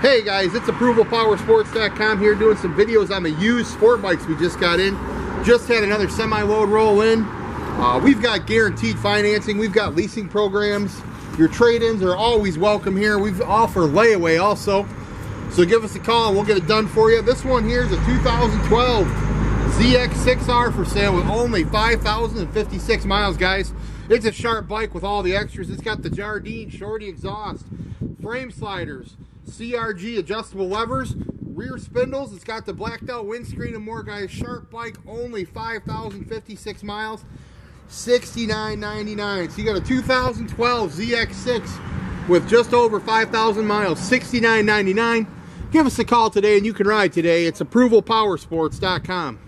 Hey guys, it's ApprovalPowersports.com here doing some videos on the used sport bikes we just got in. Just had another semi-load roll in. Uh, we've got guaranteed financing. We've got leasing programs. Your trade-ins are always welcome here. We offer layaway also. So give us a call and we'll get it done for you. This one here is a 2012 ZX6R for sale with only 5,056 miles, guys. It's a sharp bike with all the extras. It's got the Jardine Shorty exhaust, frame sliders, CRG adjustable levers, rear spindles. It's got the blacked out windscreen and more, guys. Sharp bike, only 5,056 miles, 69.99. So you got a 2012 ZX6 with just over 5,000 miles, 69.99. Give us a call today and you can ride today. It's approvalpowersports.com.